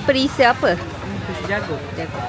perisa apa? Perisa jagung. Jagung.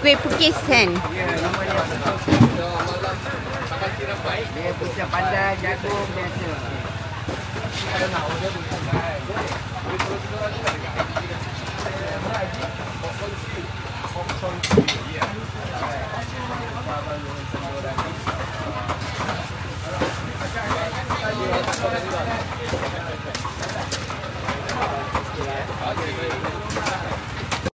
Kuih pukis kan? Ya, nama dia. Pucat pandai jagung biasa.